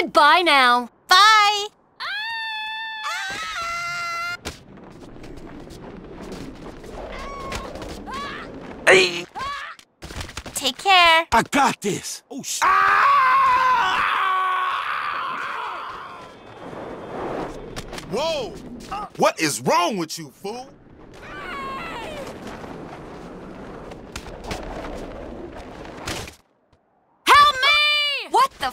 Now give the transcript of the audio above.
Goodbye now. Bye. Take care. I got this. Oh, sh ah! Whoa! What is wrong with you, fool? Help me! What the